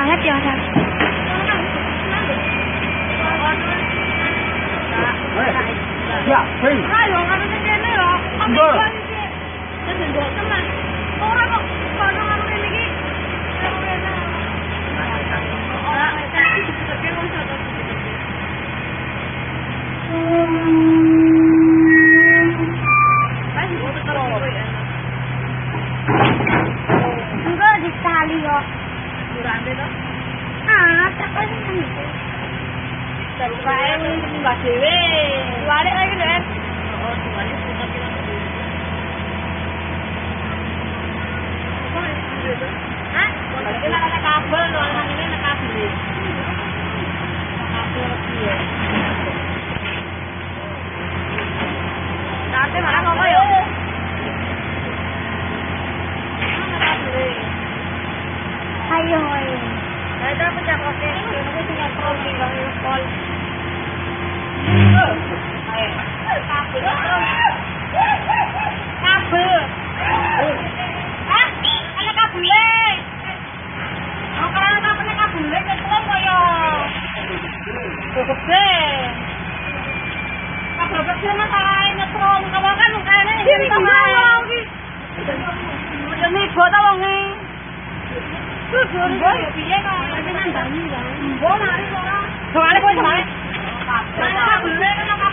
mà hết chưa sao 야, 헤이. 아, 영화를 했는데요. 한 번. 됐는데, 잠깐만. 뭐라고? 가능한 얘기? Thank you. grande, ¿no? Ah, está con un amigo. Se lo trae un bachivé. Vale, hay que ver. ¿Cómo es? ¿Ah? ¿Por qué la van a acabar? ¿Por qué la van Thank you. तुम्हारे को तुम्हारे